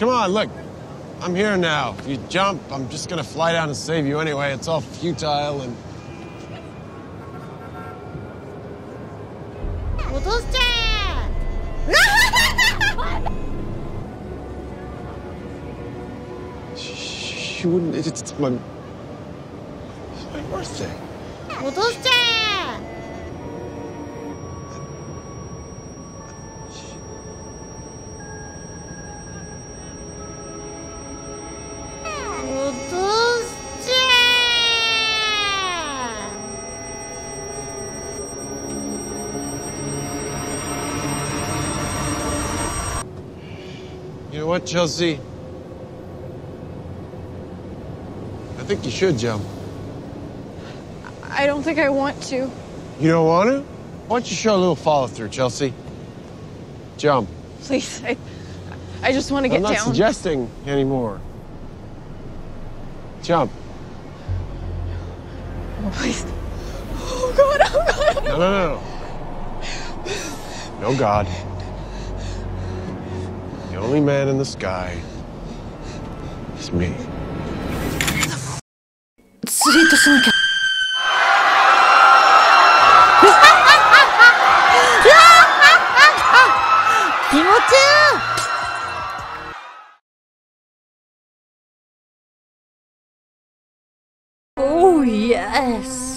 Come on, look. I'm here now. If you jump, I'm just gonna fly down and save you anyway. It's all futile and... she wouldn't... It's my... It's my birthday. You know what, Chelsea? I think you should jump. I don't think I want to. You don't want to? Why don't you show a little follow through, Chelsea? Jump. Please, I, I just want to get down. I'm not down. suggesting anymore. Jump. Oh, please. Oh God! Oh God! No, no, no. No God only man in the sky is me. oh, yes.